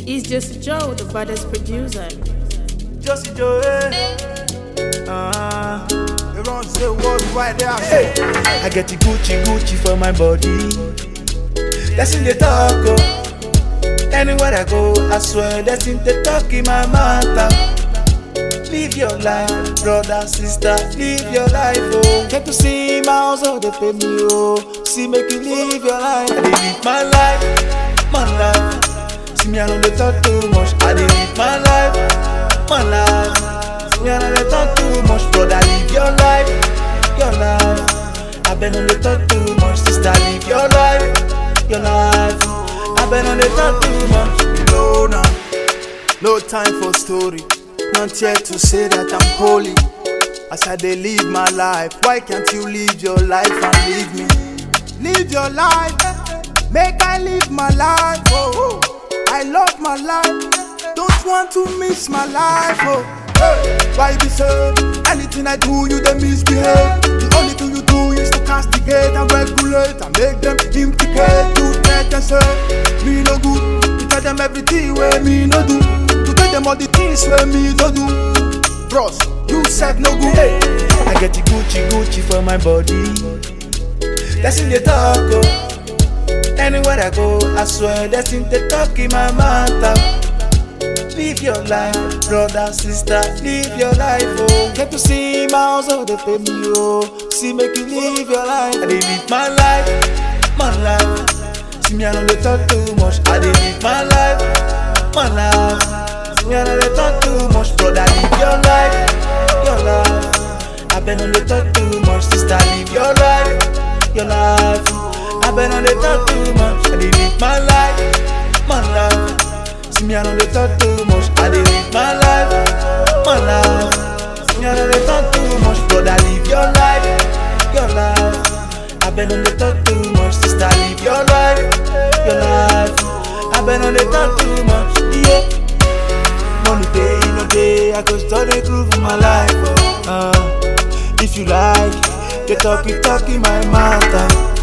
It's Jossy Joe, the baddest producer. Jossy Joe? Uh, Eronzey worldwide there. hey. I get the Gucci Gucci for my body. That's in the talk, oh. Anywhere I go, I swear that's in the talk in my matter. Live your life, brother, sister, live your life, oh. Get to see my house, oh, they pay me, oh. See, make you live your life. Live my life, my life. See me, I don't dey talk too much. I dey live my life, my life. See me, I don't dey talk too much, brother. Live your life, your life. I've been on the talk too much, sister. Live your life, your life. I've been on the talk too much. No, no, no time for story. Not yet to say that I'm holy. As I they live my life, why can't you live your life and leave me? Live your life, make I live my life. Oh, love my life, don't want to miss my life. Oh, hey. why be so? Anything I do, you dey misbehave. The only thing you do is to castigate and regulate and make them implicate. You tell them say me no good. You tell them everything where me no do. You tell them all the things where me no do. Bros, you said no good. Hey, I get the Gucci Gucci for my body. That's in the talk, oh. Anywhere I go, I swear that's in the talk in my matter. Um. Live your life, brother, sister, live your life, oh. Get to see my house, oh, they pay oh. See, make you live your life. I dey live my life, my life. See me, I don't dey talk too much. I dey live my life, my life. See me, I don't dey talk too much, brother. Live your life, your life. I been on the talk too much, sister. Live your life, your life. I been on the talk too much. I dey live my life, my life. See me, I don't talk too much. I dey live my life, my life. See me, I don't talk too much, brother. Live your life, your life. I been on the talk too much, sister. Live your life, your life. I been on the talk too much, yeah. Money day, no day, I go start a groove for my life. Oh. Uh, if you like, get talk it, talk in my matter.